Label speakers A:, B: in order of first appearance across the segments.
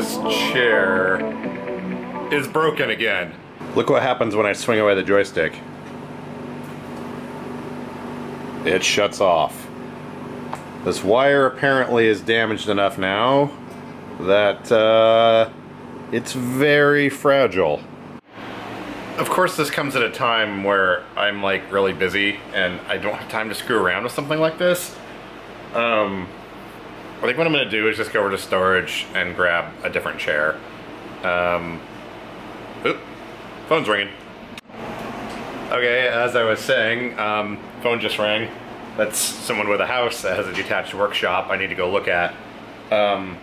A: this chair is broken again. Look what happens when I swing away the joystick. It shuts off. This wire apparently is damaged enough now that uh, it's very fragile. Of course this comes at a time where I'm like really busy and I don't have time to screw around with something like this. Um, I think what I'm gonna do is just go over to storage and grab a different chair. Um, oop, phone's ringing. Okay, as I was saying, um, phone just rang. That's someone with a house that has a detached workshop I need to go look at. Um,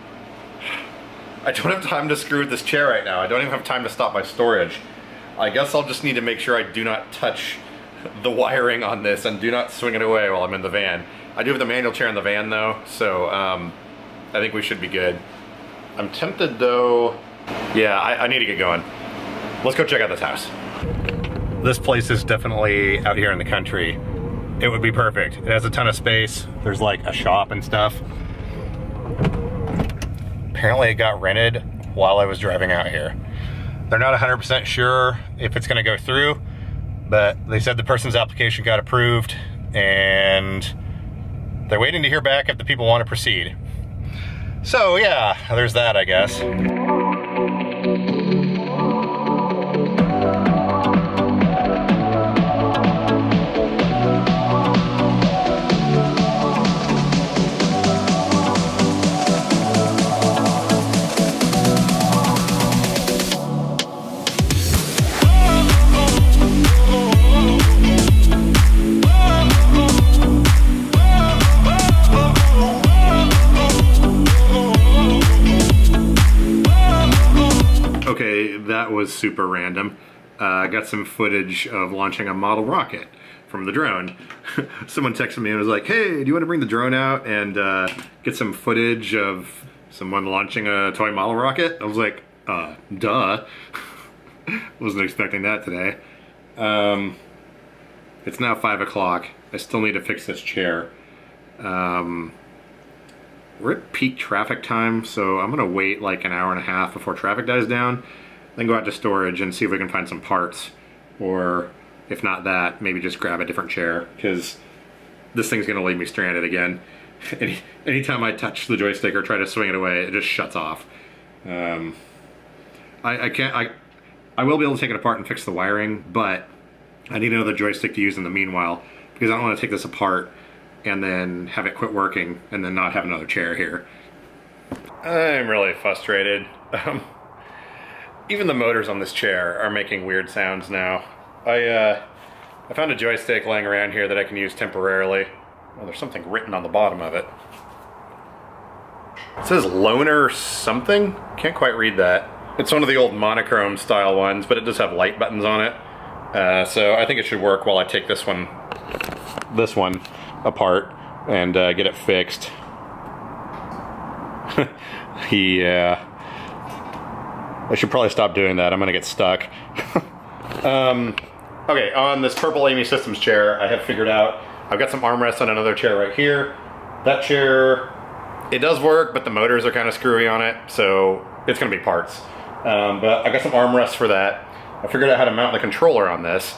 A: I don't have time to screw with this chair right now. I don't even have time to stop my storage. I guess I'll just need to make sure I do not touch the wiring on this and do not swing it away while I'm in the van. I do have the manual chair in the van though, so um, I think we should be good. I'm tempted though, yeah, I, I need to get going. Let's go check out this house. This place is definitely out here in the country. It would be perfect. It has a ton of space. There's like a shop and stuff. Apparently it got rented while I was driving out here. They're not 100% sure if it's gonna go through, but they said the person's application got approved and they're waiting to hear back if the people want to proceed. So yeah, there's that I guess. Super random. Uh, I got some footage of launching a model rocket from the drone. Someone texted me and was like, hey, do you want to bring the drone out and uh, get some footage of someone launching a toy model rocket? I was like, uh, duh. Wasn't expecting that today. Um, it's now five o'clock. I still need to fix this chair. Um, we're at peak traffic time, so I'm gonna wait like an hour and a half before traffic dies down, then go out to storage and see if we can find some parts. Or if not that, maybe just grab a different chair, because this thing's gonna leave me stranded again. Any, anytime I touch the joystick or try to swing it away, it just shuts off. Um, I, I can't, I, I will be able to take it apart and fix the wiring, but I need another joystick to use in the meanwhile, because I don't wanna take this apart and then have it quit working and then not have another chair here. I'm really frustrated. Um, even the motors on this chair are making weird sounds now. I, uh, I found a joystick laying around here that I can use temporarily. Well, there's something written on the bottom of it. It says loner something? Can't quite read that. It's one of the old monochrome style ones, but it does have light buttons on it. Uh, so I think it should work while I take this one, this one apart and uh, get it fixed. yeah. I should probably stop doing that. I'm gonna get stuck. um, okay, on this purple Amy Systems chair, I have figured out, I've got some armrests on another chair right here. That chair, it does work, but the motors are kind of screwy on it, so it's gonna be parts. Um, but I got some armrests for that. I figured out how to mount the controller on this.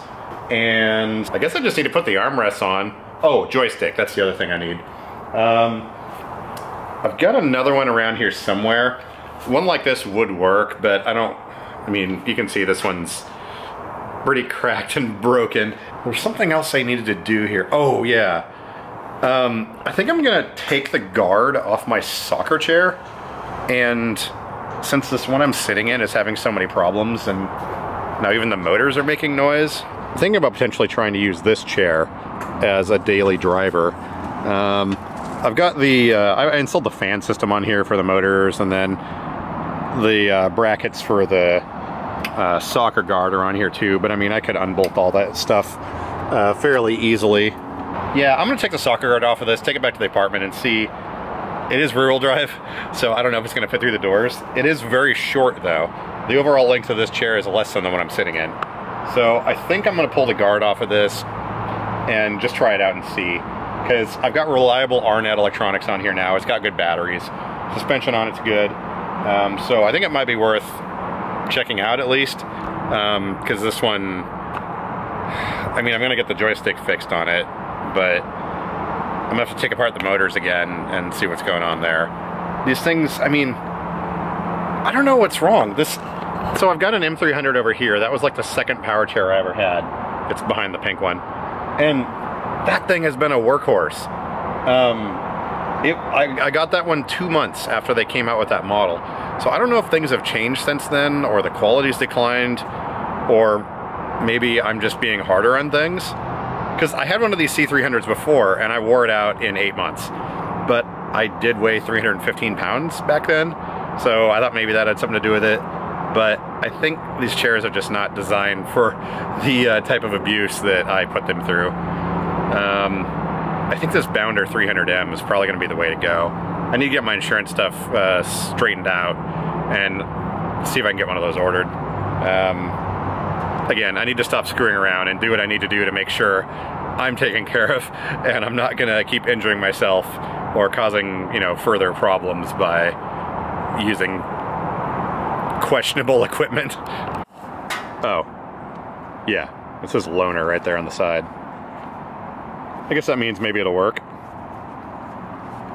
A: And I guess I just need to put the armrests on. Oh, joystick, that's the other thing I need. Um, I've got another one around here somewhere. One like this would work, but I don't, I mean, you can see this one's pretty cracked and broken. There's something else I needed to do here. Oh, yeah. Um, I think I'm gonna take the guard off my soccer chair, and since this one I'm sitting in is having so many problems, and now even the motors are making noise, I'm thinking about potentially trying to use this chair as a daily driver. Um, I've got the, uh, I installed the fan system on here for the motors and then the uh, brackets for the uh, soccer guard are on here too, but I mean, I could unbolt all that stuff uh, fairly easily. Yeah, I'm gonna take the soccer guard off of this, take it back to the apartment and see. It is rear wheel drive, so I don't know if it's gonna fit through the doors. It is very short though. The overall length of this chair is less than the one I'm sitting in. So I think I'm gonna pull the guard off of this and just try it out and see. Because I've got reliable RNet electronics on here now. It's got good batteries. Suspension on it's good. Um, so I think it might be worth checking out at least, because um, this one, I mean, I'm gonna get the joystick fixed on it, but I'm gonna have to take apart the motors again and see what's going on there. These things, I mean, I don't know what's wrong. This, so I've got an M300 over here. That was like the second power chair I ever had. It's behind the pink one. And that thing has been a workhorse. Um, it, I, I got that one two months after they came out with that model. So I don't know if things have changed since then, or the quality's declined, or maybe I'm just being harder on things. Because I had one of these C300s before, and I wore it out in eight months. But I did weigh 315 pounds back then, so I thought maybe that had something to do with it. But I think these chairs are just not designed for the uh, type of abuse that I put them through. Um, I think this Bounder 300M is probably going to be the way to go. I need to get my insurance stuff uh, straightened out and see if I can get one of those ordered. Um, again, I need to stop screwing around and do what I need to do to make sure I'm taken care of and I'm not going to keep injuring myself or causing, you know, further problems by using questionable equipment. Oh, yeah, it says loaner right there on the side. I guess that means maybe it'll work.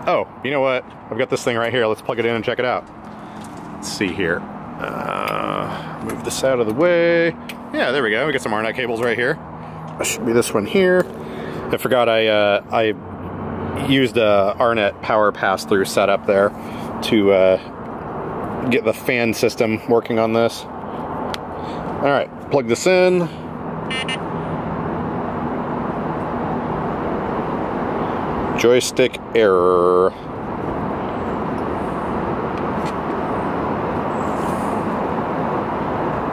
A: Oh, you know what? I've got this thing right here. Let's plug it in and check it out. Let's see here. Uh, move this out of the way. Yeah, there we go. We got some RNet cables right here. Should be this one here. I forgot I uh, I used a RNet power pass-through setup there to uh, get the fan system working on this. All right, plug this in. Joystick error.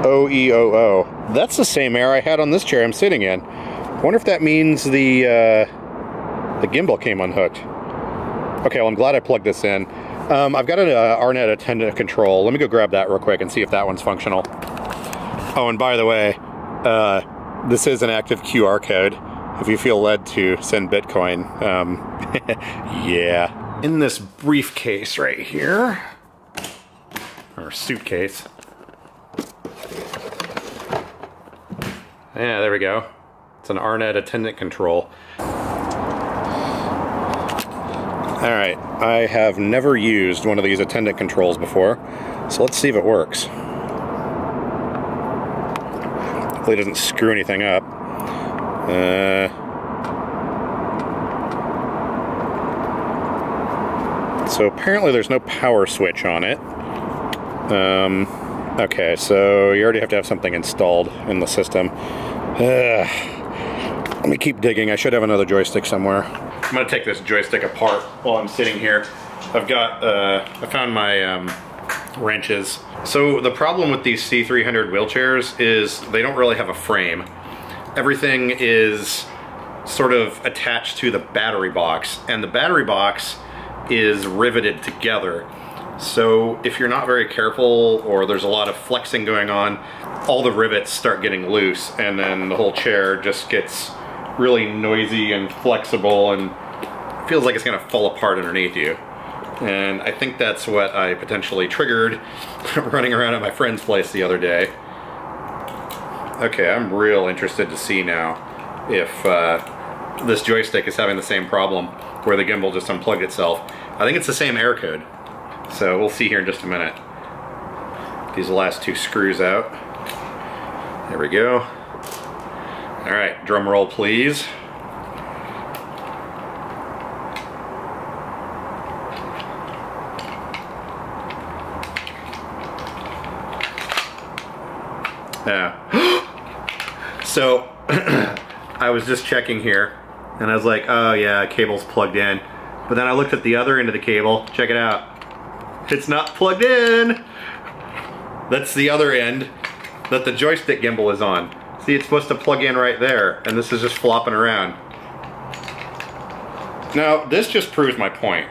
A: OEOO. That's the same error I had on this chair I'm sitting in. wonder if that means the uh, the gimbal came unhooked. Okay, well I'm glad I plugged this in. Um, I've got an uh, attendant control. Let me go grab that real quick and see if that one's functional. Oh, and by the way, uh, this is an active QR code if you feel led to send Bitcoin. Um, yeah. In this briefcase right here, or suitcase. Yeah, there we go. It's an RNet attendant control. All right, I have never used one of these attendant controls before, so let's see if it works. Hopefully it doesn't screw anything up. Uh, so apparently there's no power switch on it. Um, okay, so you already have to have something installed in the system. Uh, let me keep digging. I should have another joystick somewhere. I'm gonna take this joystick apart while I'm sitting here. I've got, uh, I found my um, wrenches. So the problem with these C300 wheelchairs is they don't really have a frame everything is sort of attached to the battery box and the battery box is riveted together. So if you're not very careful or there's a lot of flexing going on, all the rivets start getting loose and then the whole chair just gets really noisy and flexible and feels like it's gonna fall apart underneath you. And I think that's what I potentially triggered running around at my friend's place the other day. Okay, I'm real interested to see now if uh, this joystick is having the same problem where the gimbal just unplugged itself. I think it's the same error code. So we'll see here in just a minute. These last two screws out. There we go. All right, drum roll please. Yeah. So I was just checking here and I was like, oh yeah, cable's plugged in. But then I looked at the other end of the cable, check it out. It's not plugged in. That's the other end that the joystick gimbal is on. See, it's supposed to plug in right there, and this is just flopping around. Now, this just proves my point.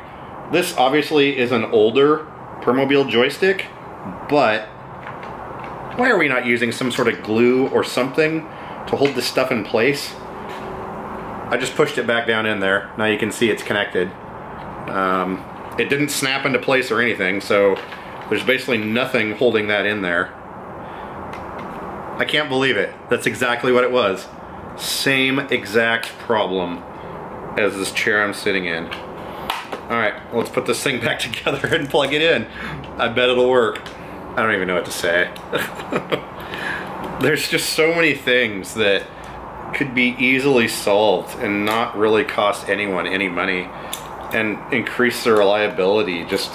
A: This obviously is an older Permobil joystick, but why are we not using some sort of glue or something to hold this stuff in place. I just pushed it back down in there. Now you can see it's connected. Um, it didn't snap into place or anything, so There's basically nothing holding that in there. I can't believe it. That's exactly what it was. Same exact problem as this chair I'm sitting in. All right, let's put this thing back together and plug it in. I bet it'll work. I don't even know what to say. There's just so many things that could be easily solved and not really cost anyone any money and increase the reliability just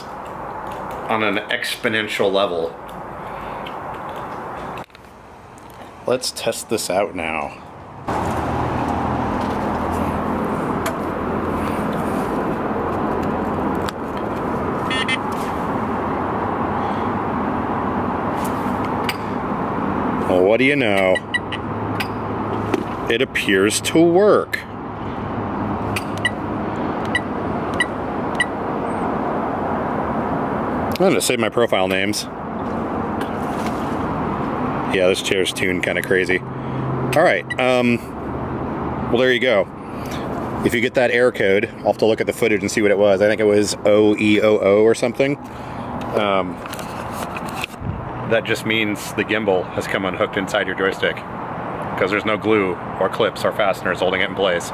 A: on an exponential level. Let's test this out now. Well, what do you know? It appears to work. I'm gonna save my profile names. Yeah, this chair's tuned kind of crazy. All right, um, well there you go. If you get that error code, I'll have to look at the footage and see what it was. I think it was OEOO or something. Um, that just means the gimbal has come unhooked inside your joystick because there's no glue or clips or fasteners holding it in place.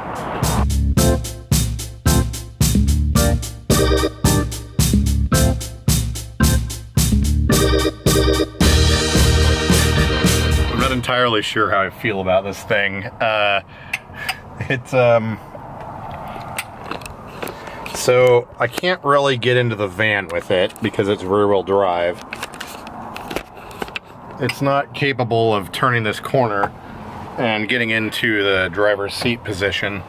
A: I'm not entirely sure how I feel about this thing. Uh, it's, um, so I can't really get into the van with it because it's rear wheel drive. It's not capable of turning this corner and getting into the driver's seat position.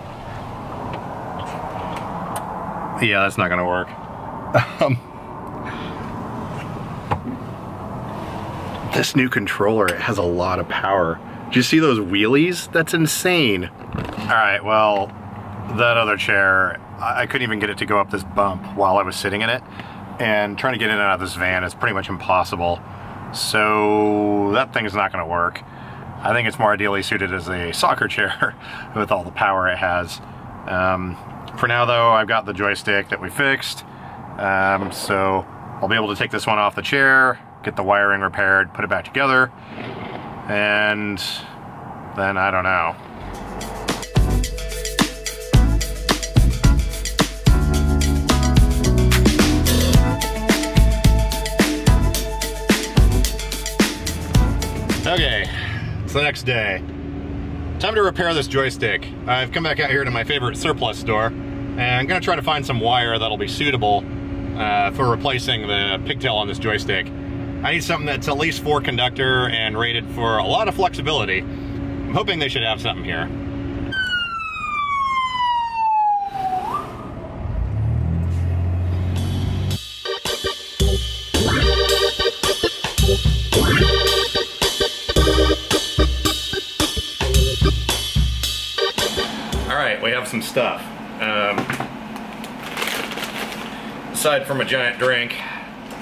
A: Yeah, that's not gonna work. Um, this new controller, it has a lot of power. Do you see those wheelies? That's insane. All right, well, that other chair, I couldn't even get it to go up this bump while I was sitting in it. And trying to get in and out of this van is pretty much impossible. So that thing's not gonna work. I think it's more ideally suited as a soccer chair with all the power it has. Um, for now though, I've got the joystick that we fixed. Um, so I'll be able to take this one off the chair, get the wiring repaired, put it back together, and then I don't know. Okay, it's the next day. Time to repair this joystick. I've come back out here to my favorite surplus store, and I'm gonna try to find some wire that'll be suitable uh, for replacing the pigtail on this joystick. I need something that's at least four conductor and rated for a lot of flexibility. I'm hoping they should have something here. Stuff. Um, aside from a giant drink,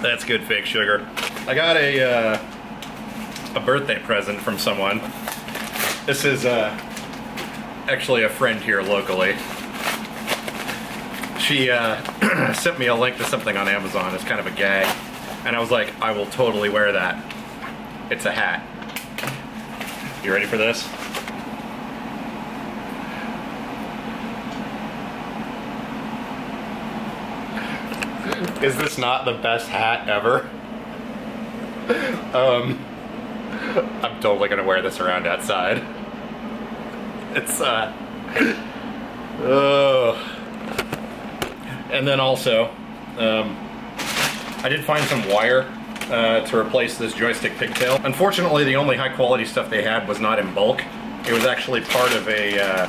A: that's good fake sugar. I got a uh, a birthday present from someone. This is uh, actually a friend here locally. She uh, sent me a link to something on Amazon. It's kind of a gag, and I was like, I will totally wear that. It's a hat. You ready for this? Is this not the best hat ever? um, I'm totally gonna wear this around outside. It's, uh, oh. And then also, um, I did find some wire uh, to replace this joystick pigtail. Unfortunately, the only high quality stuff they had was not in bulk. It was actually part of a uh,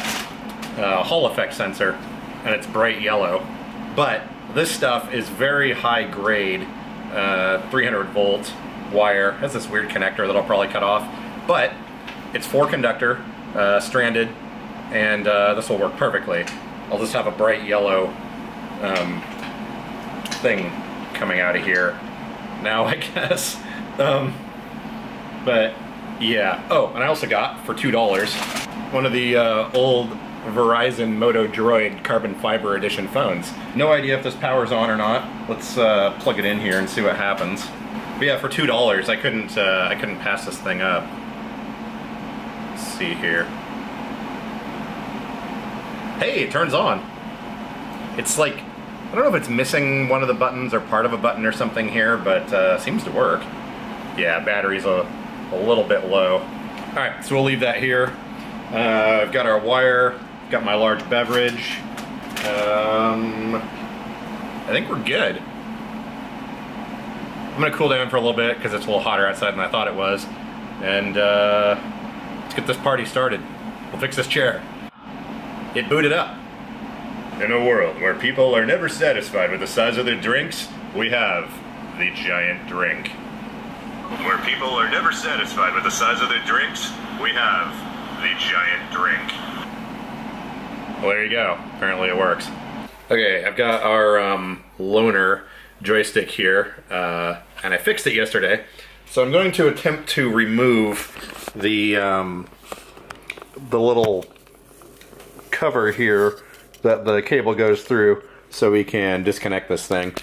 A: uh, Hall effect sensor, and it's bright yellow. But this stuff is very high grade, uh, 300 volt wire. It has this weird connector that I'll probably cut off, but it's four conductor, uh, stranded, and uh, this will work perfectly. I'll just have a bright yellow um, thing coming out of here now, I guess. Um, but yeah. Oh, and I also got for two dollars one of the uh, old Verizon Moto Droid carbon fiber edition phones. No idea if this power's on or not. Let's uh, plug it in here and see what happens. But yeah, for two dollars, I couldn't uh, I couldn't pass this thing up. Let's see here. Hey, it turns on. It's like I don't know if it's missing one of the buttons or part of a button or something here, but uh, seems to work. Yeah, battery's a, a little bit low. All right, so we'll leave that here. Uh, I've got our wire, got my large beverage. Um, I think we're good. I'm gonna cool down for a little bit because it's a little hotter outside than I thought it was. And uh, let's get this party started. We'll fix this chair. It booted up. In a world where people are never satisfied with the size of their drinks, we have the giant drink. Where people are never satisfied with the size of their drinks, we have the giant drink. Well, there you go. Apparently it works. Okay, I've got our um, joystick here, uh, and I fixed it yesterday. So I'm going to attempt to remove the um, the little cover here that the cable goes through so we can disconnect this thing.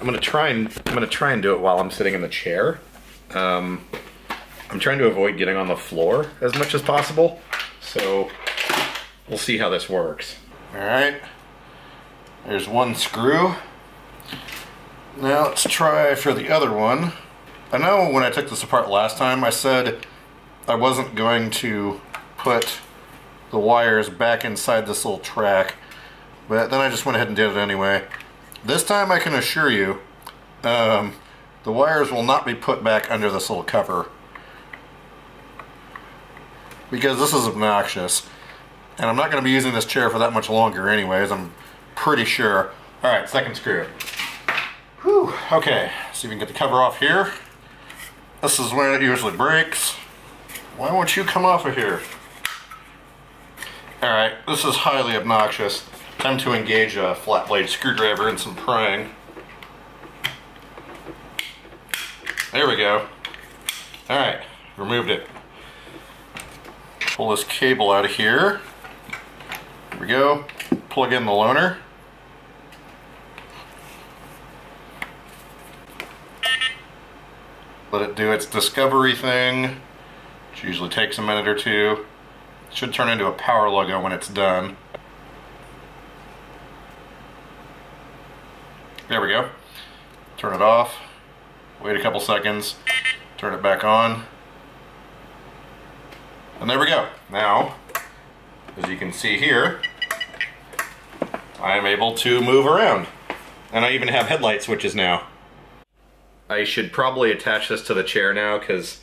A: I'm gonna try and I'm gonna try and do it while I'm sitting in the chair. Um, I'm trying to avoid getting on the floor as much as possible, so we'll see how this works. All right, there's one screw. Now let's try for the other one. I know when I took this apart last time, I said I wasn't going to put the wires back inside this little track, but then I just went ahead and did it anyway. This time I can assure you, um, the wires will not be put back under this little cover because this is obnoxious. And I'm not going to be using this chair for that much longer anyways, I'm pretty sure. Alright, second screw. Whew, okay, see if we can get the cover off here. This is where it usually breaks. Why won't you come off of here? Alright, this is highly obnoxious. Time to engage a flat blade screwdriver and some prying. There we go. Alright, removed it. Pull this cable out of here. We go. Plug in the loaner. Let it do its discovery thing, which usually takes a minute or two. It should turn into a power logo when it's done. There we go. Turn it off. Wait a couple seconds. Turn it back on. And there we go. Now, as you can see here, I am able to move around. And I even have headlight switches now. I should probably attach this to the chair now because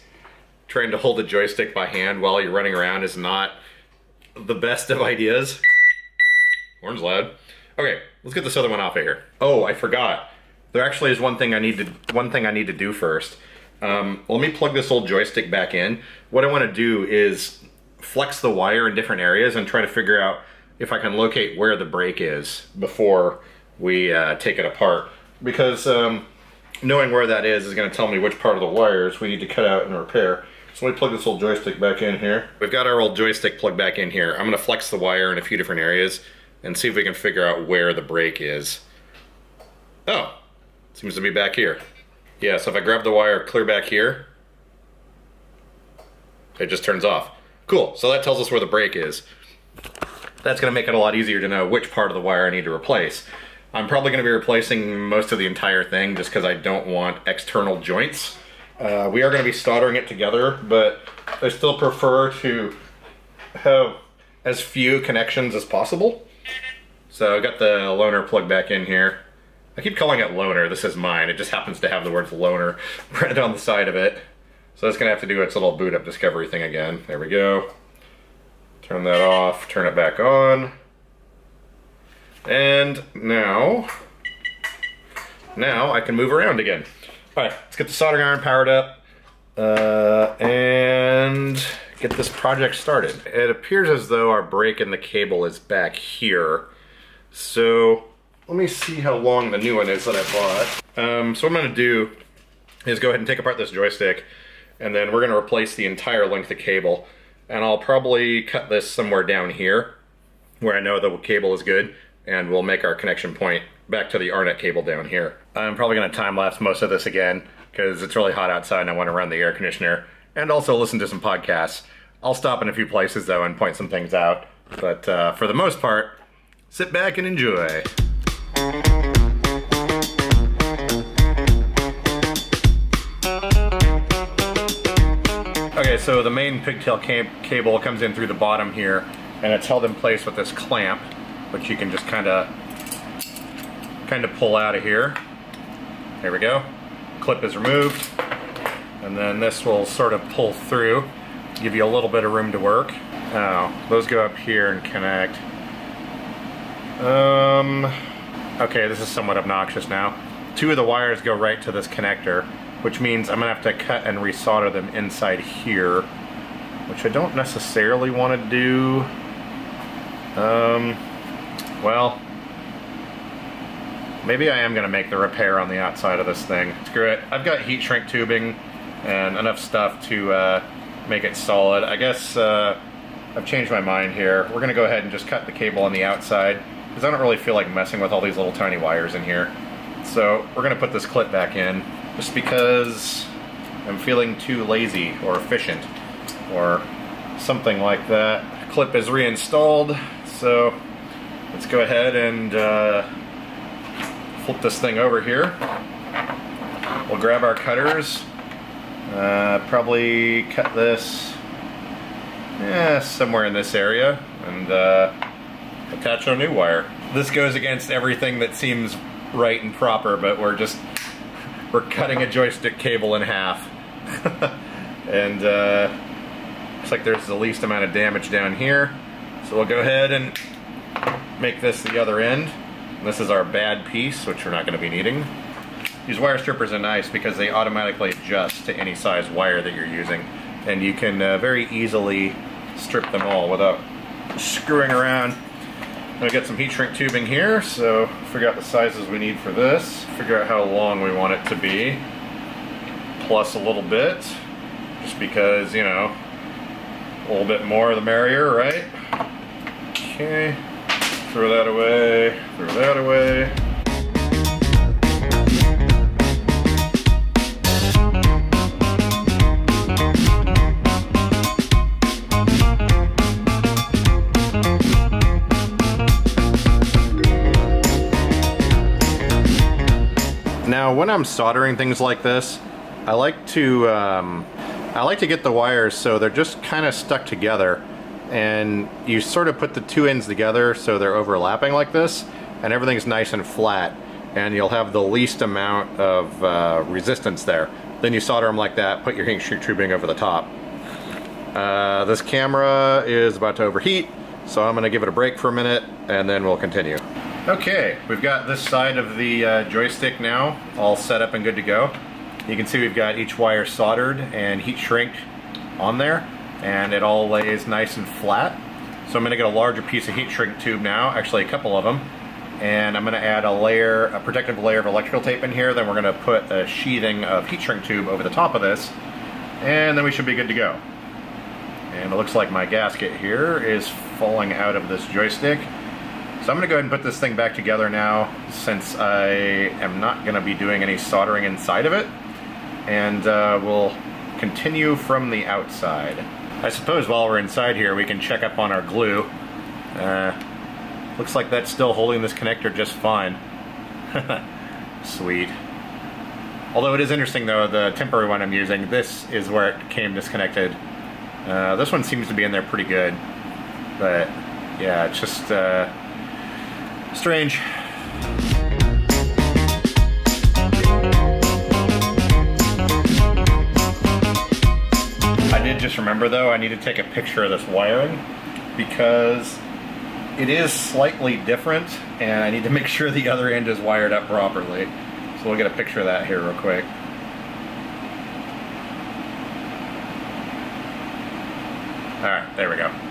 A: trying to hold the joystick by hand while you're running around is not the best of ideas. Horn's loud. Okay, let's get this other one off of here. Oh, I forgot. There actually is one thing I need to one thing I need to do first. Um, let me plug this old joystick back in. What I want to do is flex the wire in different areas and try to figure out if I can locate where the brake is before we uh, take it apart. Because um, knowing where that is is going to tell me which part of the wires we need to cut out and repair. So let me plug this old joystick back in here. We've got our old joystick plugged back in here. I'm going to flex the wire in a few different areas and see if we can figure out where the brake is. Oh, seems to be back here. Yeah, so if I grab the wire clear back here, it just turns off. Cool, so that tells us where the brake is. That's gonna make it a lot easier to know which part of the wire I need to replace. I'm probably gonna be replacing most of the entire thing just because I don't want external joints. Uh, we are gonna be soldering it together, but I still prefer to have as few connections as possible. So I got the loaner plugged back in here. I keep calling it loaner, this is mine. It just happens to have the words loaner printed on the side of it. So it's gonna have to do its little boot up discovery thing again. There we go. Turn that off, turn it back on. And now, now I can move around again. All right, let's get the soldering iron powered up uh, and get this project started. It appears as though our break in the cable is back here. So let me see how long the new one is that I bought. Um, so what I'm gonna do is go ahead and take apart this joystick and then we're gonna replace the entire length of cable. And I'll probably cut this somewhere down here where I know the cable is good and we'll make our connection point back to the RNet cable down here. I'm probably gonna time lapse most of this again. because it's really hot outside and I want to run the air conditioner and also listen to some podcasts. I'll stop in a few places though and point some things out. But uh, for the most part, sit back and enjoy. Okay, so the main pigtail cable comes in through the bottom here and it's held in place with this clamp which you can just kind of kind of pull out of here. There we go. Clip is removed and then this will sort of pull through give you a little bit of room to work. Now, those go up here and connect. Um, okay, this is somewhat obnoxious now. Two of the wires go right to this connector, which means I'm gonna have to cut and resolder them inside here, which I don't necessarily want to do. Um, well, maybe I am gonna make the repair on the outside of this thing. Screw it. I've got heat shrink tubing and enough stuff to uh, make it solid. I guess uh, I've changed my mind here. We're gonna go ahead and just cut the cable on the outside because I don't really feel like messing with all these little tiny wires in here. So we're gonna put this clip back in just because I'm feeling too lazy or efficient or something like that. Clip is reinstalled, so let's go ahead and uh, flip this thing over here. We'll grab our cutters uh, probably cut this yeah, somewhere in this area and uh, attach our new wire. This goes against everything that seems right and proper, but we're just, we're cutting a joystick cable in half. and uh, looks like there's the least amount of damage down here. So we'll go ahead and make this the other end. And this is our bad piece, which we're not going to be needing. These wire strippers are nice because they automatically adjust to any size wire that you're using. And you can uh, very easily strip them all without screwing around. Gonna get some heat shrink tubing here, so figure out the sizes we need for this, figure out how long we want it to be, plus a little bit, just because, you know, a little bit more the merrier, right? Okay, throw that away, throw that away. Now, when I'm soldering things like this, I like to um, I like to get the wires so they're just kind of stuck together and you sort of put the two ends together so they're overlapping like this and everything's nice and flat and you'll have the least amount of uh, resistance there. Then you solder them like that, put your heat shrink tubing over the top. Uh, this camera is about to overheat, so I'm gonna give it a break for a minute and then we'll continue. Okay, we've got this side of the uh, joystick now all set up and good to go. You can see we've got each wire soldered and heat shrink on there and it all lays nice and flat. So I'm going to get a larger piece of heat shrink tube now, actually a couple of them, and I'm going to add a layer, a protective layer of electrical tape in here, then we're going to put a sheathing of heat shrink tube over the top of this, and then we should be good to go. And it looks like my gasket here is falling out of this joystick. So I'm to go ahead and put this thing back together now since I am not to be doing any soldering inside of it. And uh, we'll continue from the outside. I suppose while we're inside here we can check up on our glue. Uh, looks like that's still holding this connector just fine. Sweet. Although it is interesting though, the temporary one I'm using, this is where it came disconnected. Uh, this one seems to be in there pretty good. But yeah, it's just uh, Strange. I did just remember though, I need to take a picture of this wiring because it is slightly different and I need to make sure the other end is wired up properly. So we'll get a picture of that here real quick. Alright, there we go.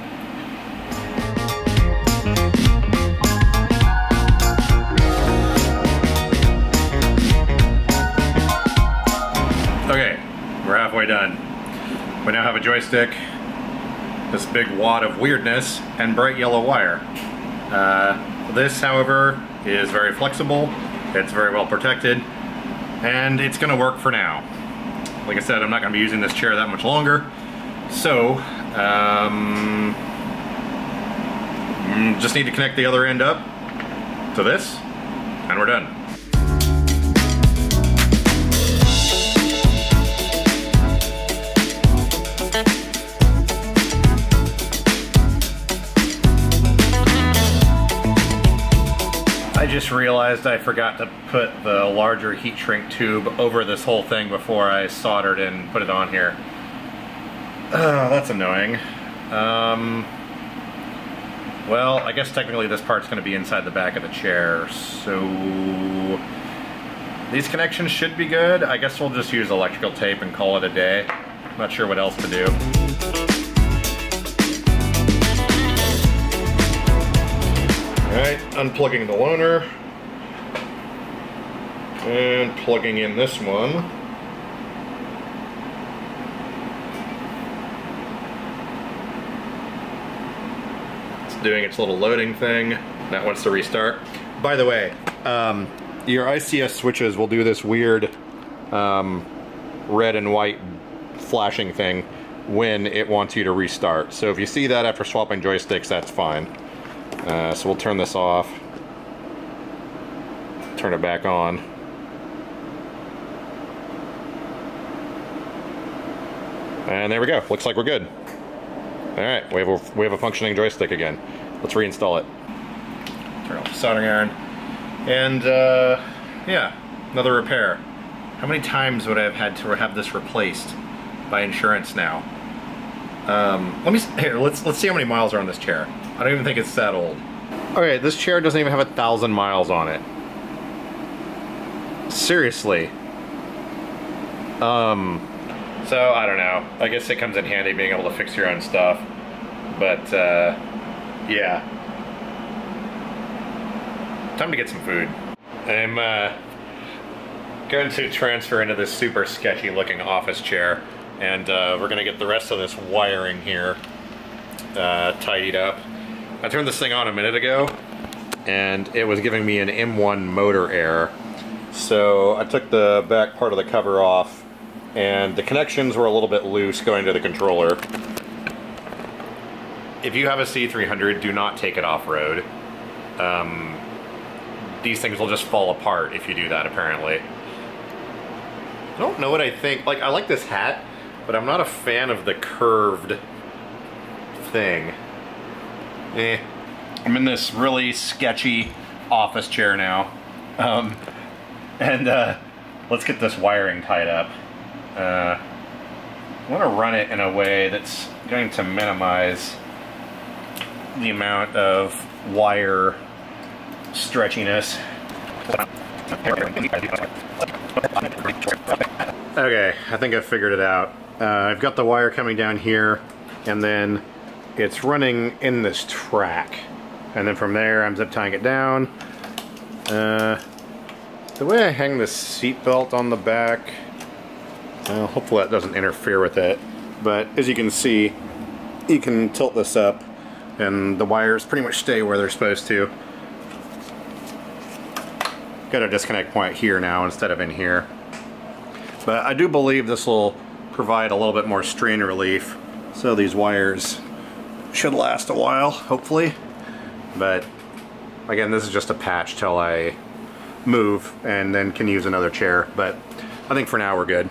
A: Halfway done. We now have a joystick, this big wad of weirdness, and bright yellow wire. Uh, this, however, is very flexible. It's very well protected. And it's gonna work for now. Like I said, I'm not gonna be using this chair that much longer. So, um, mm, just need to connect the other end up to this, and we're done. Just realized I forgot to put the larger heat shrink tube over this whole thing before I soldered and put it on here. Oh, that's annoying. Um, well, I guess technically this part's going to be inside the back of the chair, so these connections should be good. I guess we'll just use electrical tape and call it a day. Not sure what else to do. Alright, unplugging the loaner. And plugging in this one. It's doing its little loading thing. That wants to restart. By the way, um, your ICS switches will do this weird um, red and white flashing thing when it wants you to restart. So if you see that after swapping joysticks, that's fine. Uh, so we'll turn this off. Turn it back on. And there we go. Looks like we're good. All right, we have a, we have a functioning joystick again. Let's reinstall it. Turn off the soldering iron. And uh, yeah, another repair. How many times would I have had to have this replaced by insurance now? Um, let me here. Let's let's see how many miles are on this chair. I don't even think it's that old. Okay, this chair doesn't even have a thousand miles on it. Seriously. Um. So I don't know. I guess it comes in handy being able to fix your own stuff. But uh, yeah. Time to get some food. I'm uh, going to transfer into this super sketchy looking office chair and uh, we're gonna get the rest of this wiring here uh, tidied up. I turned this thing on a minute ago and it was giving me an M1 motor error. So I took the back part of the cover off and the connections were a little bit loose going to the controller. If you have a C300, do not take it off-road. Um, these things will just fall apart if you do that, apparently. I don't know what I think. Like, I like this hat, but I'm not a fan of the curved thing. Eh. I'm in this really sketchy office chair now. Um, and uh, let's get this wiring tied up. Uh, I want to run it in a way that's going to minimize the amount of wire stretchiness. Okay, I think I figured it out. Uh, I've got the wire coming down here, and then it's running in this track. And then from there, I'm zip tying it down. Uh, the way I hang the seat belt on the back, well, hopefully that doesn't interfere with it. But as you can see, you can tilt this up, and the wires pretty much stay where they're supposed to. Got a disconnect point here now instead of in here. But I do believe this will provide a little bit more strain relief. So these wires should last a while, hopefully. But again, this is just a patch till I move and then can use another chair. But I think for now we're good.